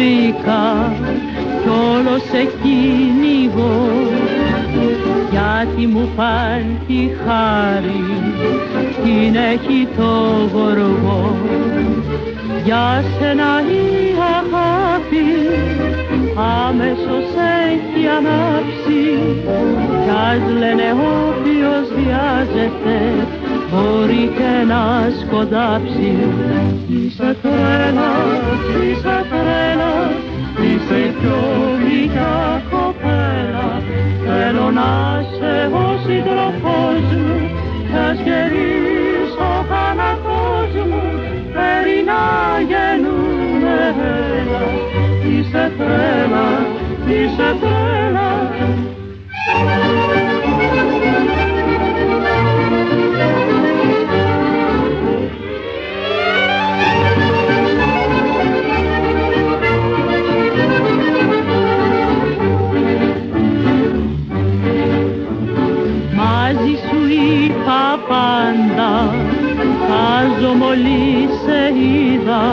βρήκα κι όλος σε κυνηγώ γιατί μου πάνε τη χάρη την έχει το γοργό. Για σένα η αγάπη άμεσος έχει ανάψει. Κι ας λένε όποιος βιάζεται μπορεί και να σκοντάψει Είσαι τρέλα, είσαι τρέλα, είσαι η πιο γλυκιά κοπέλα. Θέλω να σε ο σύντροφός μου. Κι ας γυρίσω θάνατός μου. Φέρει να γεννούμε έλα είσαι τρέλα, είσαι τρέλα Χάζω μόλις σε είδα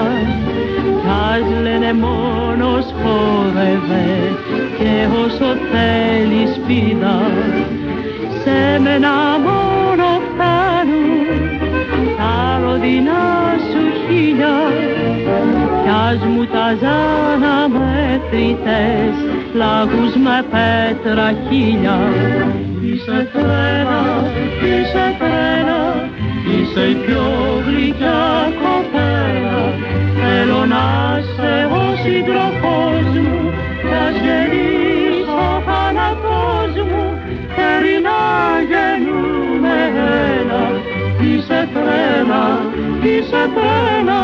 Κι ας λένε μόνος χόρευε Και όσο θέλεις πήδα Σε μένα μόνο φτάνουν. Τα ροδινά σου χίλια κι ας μου τα ζάνα μέτρητες Λάγους με πέτρα χίλια. Είσαι τρένα, είσαι τρένα Είσαι η πιο γλυκιά κοπέλα. Θέλω να σε ο σύντροφός μου. Κι ας γεννήσω θάνατός μου. Θέλει να γεννούμε ένα. Είσαι τρένα, είσαι τρένα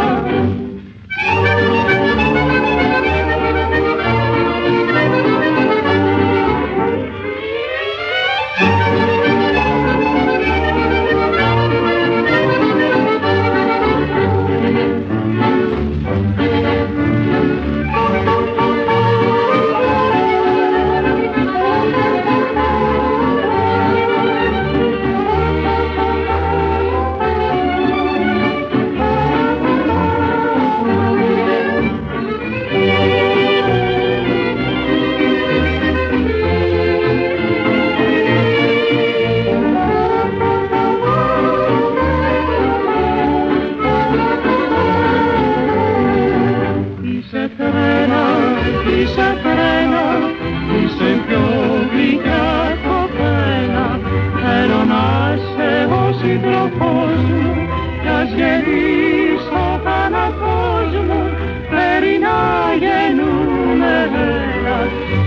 σύντροφός μου κι ας γυρίσω θάνατός μου Φέρει να γεννούμε έλα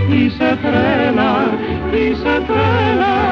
Είσαι τρέλα, είσαι τρέλα